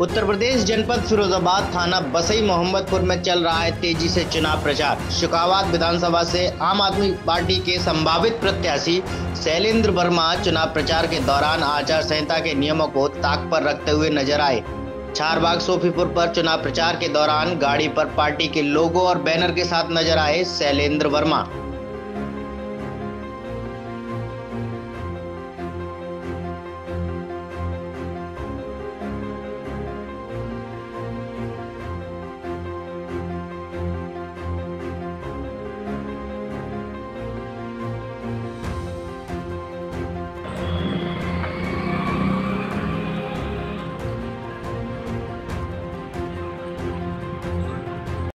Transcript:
उत्तर प्रदेश जनपद फिरोजाबाद थाना बसई मोहम्मदपुर में चल रहा है तेज़ी से चुनाव प्रचार। शुकावाद विधानसभा से आम आदमी पार्टी के संभावित प्रत्याशी शैलेंद्र वर्मा चुनाव प्रचार के दौरान आचार संहिता के नियमों को ताक पर रखते हुए नज़र आए। चारबाग सोफीपुर पर चुनाव प्रचार के दौरान गाड़ी पर पार्टी के लोगो और बैनर के साथ नज़र आए शैलेंद्र वर्मा।